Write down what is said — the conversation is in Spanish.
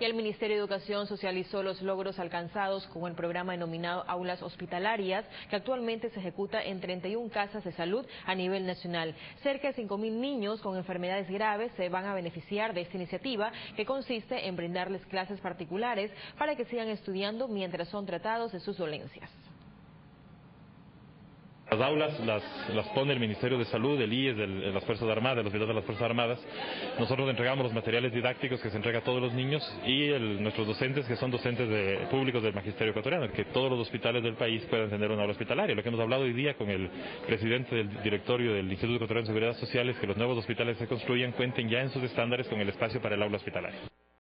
Y el Ministerio de Educación socializó los logros alcanzados con el programa denominado Aulas Hospitalarias, que actualmente se ejecuta en 31 casas de salud a nivel nacional. Cerca de 5.000 niños con enfermedades graves se van a beneficiar de esta iniciativa, que consiste en brindarles clases particulares para que sigan estudiando mientras son tratados de sus dolencias. Las aulas las, las, pone el Ministerio de Salud, el IES, de las Fuerzas Armadas, el Hospital de las Fuerzas Armadas. Nosotros entregamos los materiales didácticos que se entrega a todos los niños y el, nuestros docentes, que son docentes de, públicos del Magisterio Ecuatoriano, que todos los hospitales del país puedan tener una aula hospitalaria. Lo que hemos hablado hoy día con el presidente del directorio del Instituto Ecuatoriano de Seguridad Social es que los nuevos hospitales que se construyan cuenten ya en sus estándares con el espacio para el aula hospitalaria.